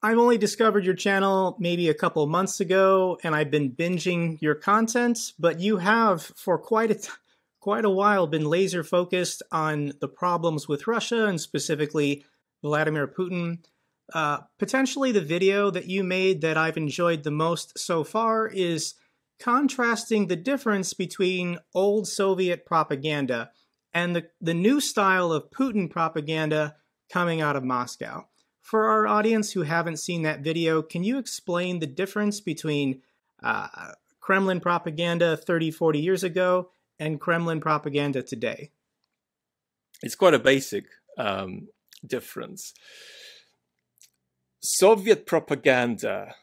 I've only discovered your channel maybe a couple months ago, and I've been binging your content, but you have for quite quite a while been laser focused on the problems with Russia and specifically Vladimir Putin. Uh, potentially, the video that you made that I've enjoyed the most so far is contrasting the difference between old Soviet propaganda and the, the new style of Putin propaganda coming out of Moscow. For our audience who haven't seen that video, can you explain the difference between uh, Kremlin propaganda 30, 40 years ago and Kremlin propaganda today? It's quite a basic um, difference. Soviet propaganda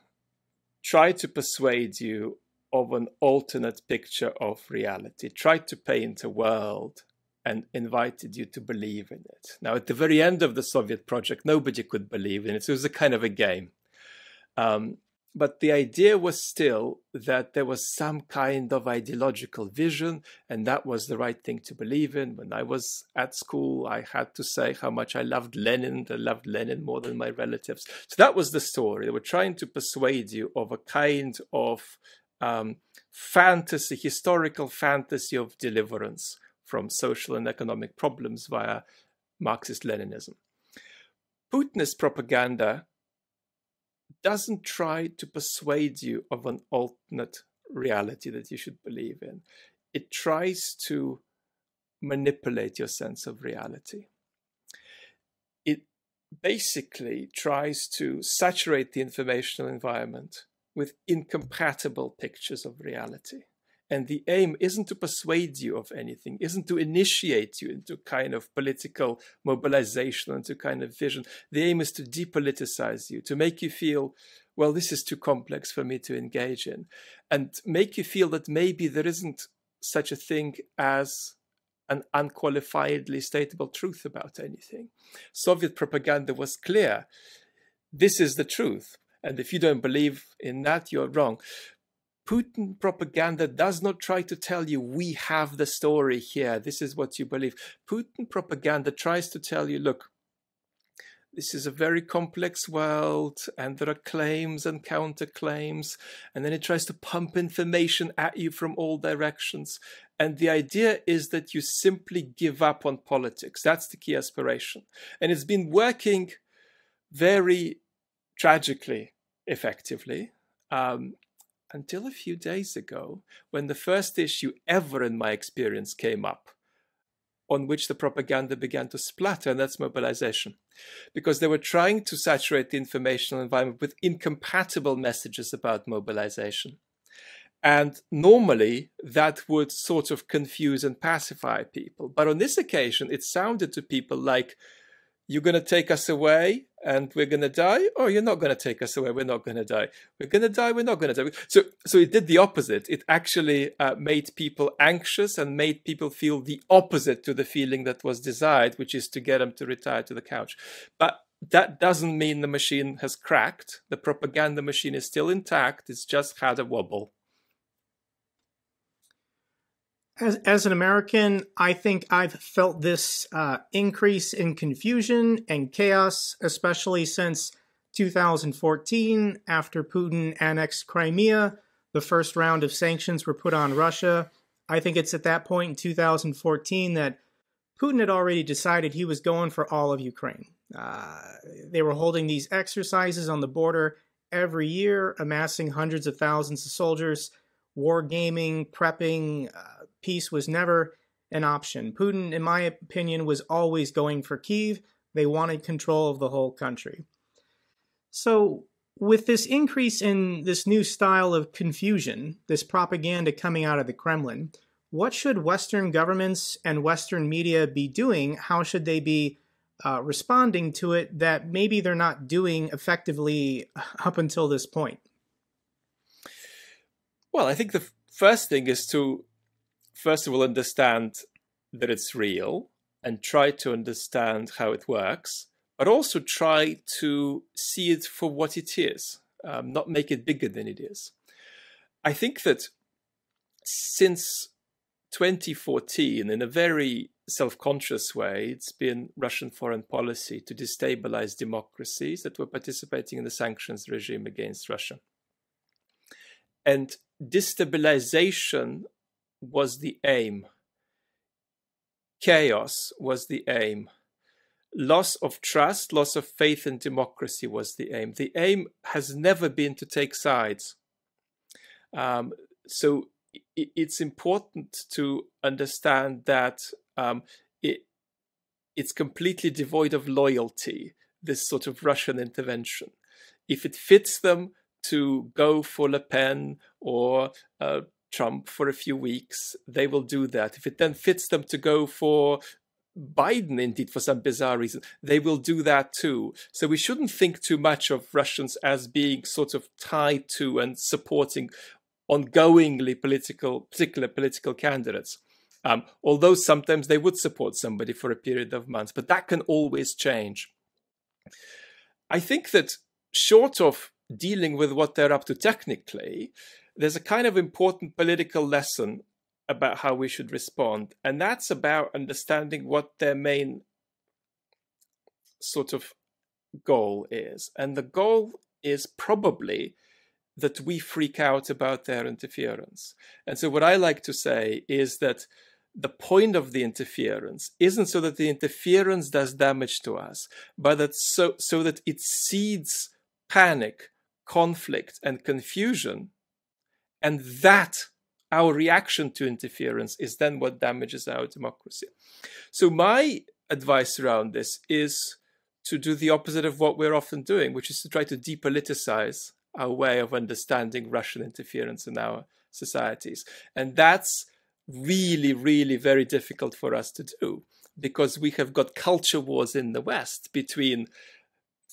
tried to persuade you of an alternate picture of reality, tried to paint a world and invited you to believe in it. Now, at the very end of the Soviet project, nobody could believe in it. So it was a kind of a game. Um, but the idea was still that there was some kind of ideological vision, and that was the right thing to believe in. When I was at school, I had to say how much I loved Lenin. I loved Lenin more than my relatives. So that was the story. They were trying to persuade you of a kind of um, fantasy, historical fantasy of deliverance from social and economic problems via Marxist Leninism. Putinist propaganda doesn't try to persuade you of an alternate reality that you should believe in. It tries to manipulate your sense of reality. It basically tries to saturate the informational environment with incompatible pictures of reality. And the aim isn't to persuade you of anything, isn't to initiate you into kind of political mobilization, into kind of vision. The aim is to depoliticize you, to make you feel, well, this is too complex for me to engage in, and make you feel that maybe there isn't such a thing as an unqualifiedly stateable truth about anything. Soviet propaganda was clear. This is the truth. And if you don't believe in that, you're wrong. Putin propaganda does not try to tell you, we have the story here, this is what you believe. Putin propaganda tries to tell you, look, this is a very complex world and there are claims and counterclaims. And then it tries to pump information at you from all directions. And the idea is that you simply give up on politics. That's the key aspiration. And it's been working very tragically effectively. Um, until a few days ago, when the first issue ever in my experience came up, on which the propaganda began to splatter, and that's mobilization. Because they were trying to saturate the informational environment with incompatible messages about mobilization. And normally that would sort of confuse and pacify people. But on this occasion, it sounded to people like, you're going to take us away and we're going to die? Or you're not going to take us away. We're not going to die. We're going to die. We're not going to die. So so it did the opposite. It actually uh, made people anxious and made people feel the opposite to the feeling that was desired which is to get them to retire to the couch. But that doesn't mean the machine has cracked. The propaganda machine is still intact. It's just had a wobble as, as an American, I think I've felt this uh, increase in confusion and chaos, especially since 2014 after Putin annexed Crimea. The first round of sanctions were put on Russia. I think it's at that point in 2014 that Putin had already decided he was going for all of Ukraine. Uh, they were holding these exercises on the border every year, amassing hundreds of thousands of soldiers, war gaming, prepping. Uh, peace was never an option. Putin, in my opinion, was always going for Kiev. They wanted control of the whole country. So, with this increase in this new style of confusion, this propaganda coming out of the Kremlin, what should Western governments and Western media be doing? How should they be uh, responding to it that maybe they're not doing effectively up until this point? Well, I think the first thing is to first of all understand that it's real and try to understand how it works, but also try to see it for what it is, um, not make it bigger than it is. I think that since 2014, in a very self conscious way, it's been Russian foreign policy to destabilize democracies that were participating in the sanctions regime against Russia. And destabilization was the aim, chaos was the aim. Loss of trust, loss of faith in democracy was the aim. The aim has never been to take sides. Um, so it's important to understand that um, it, it's completely devoid of loyalty, this sort of Russian intervention. If it fits them to go for Le Pen or uh, Trump for a few weeks, they will do that. If it then fits them to go for Biden, indeed, for some bizarre reason, they will do that too. So we shouldn't think too much of Russians as being sort of tied to and supporting ongoingly political, particular political candidates. Um, although sometimes they would support somebody for a period of months, but that can always change. I think that short of dealing with what they're up to technically, there's a kind of important political lesson about how we should respond, and that's about understanding what their main sort of goal is. And the goal is probably that we freak out about their interference. And so, what I like to say is that the point of the interference isn't so that the interference does damage to us, but that so, so that it seeds panic, conflict, and confusion. And that, our reaction to interference, is then what damages our democracy. So, my advice around this is to do the opposite of what we're often doing, which is to try to depoliticize our way of understanding Russian interference in our societies. And that's really, really very difficult for us to do because we have got culture wars in the West between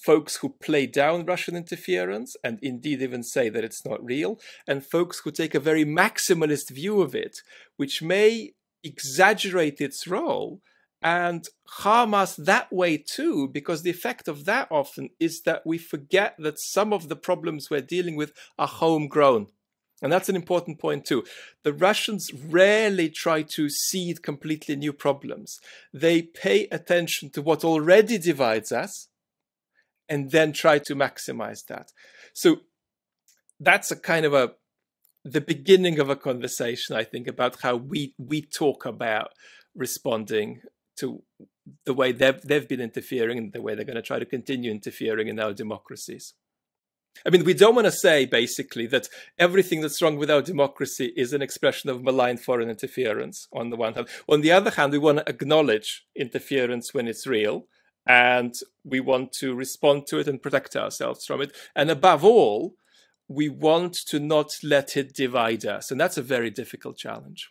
folks who play down Russian interference and indeed even say that it's not real, and folks who take a very maximalist view of it, which may exaggerate its role and harm us that way too, because the effect of that often is that we forget that some of the problems we're dealing with are homegrown. And that's an important point too. The Russians rarely try to seed completely new problems. They pay attention to what already divides us and then try to maximize that. So that's a kind of a the beginning of a conversation, I think, about how we we talk about responding to the way they've they've been interfering and the way they're going to try to continue interfering in our democracies. I mean, we don't want to say basically that everything that's wrong with our democracy is an expression of malign foreign interference on the one hand. On the other hand, we want to acknowledge interference when it's real and we want to respond to it and protect ourselves from it. And above all, we want to not let it divide us. And that's a very difficult challenge.